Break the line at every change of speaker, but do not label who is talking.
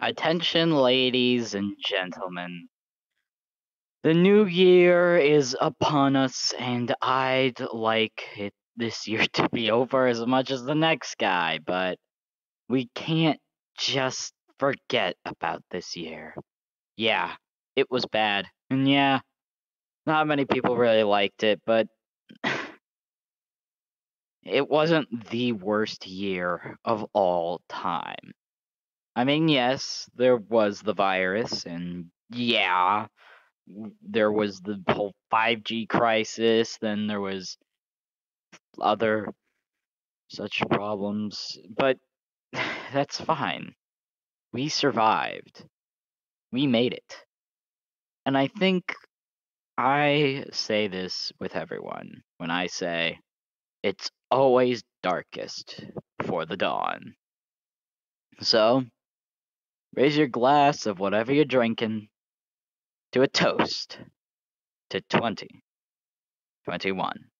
Attention, ladies and gentlemen. The new year is upon us, and I'd like it this year to be over as much as the next guy, but we can't just forget about this year. Yeah, it was bad, and yeah, not many people really liked it, but it wasn't the worst year of all time. I mean, yes, there was the virus, and yeah, there was the whole 5G crisis, then there was other such problems, but that's fine. We survived. We made it. And I think I say this with everyone when I say it's always darkest before the dawn. So, Raise your glass of whatever you're drinking to a toast to 2021.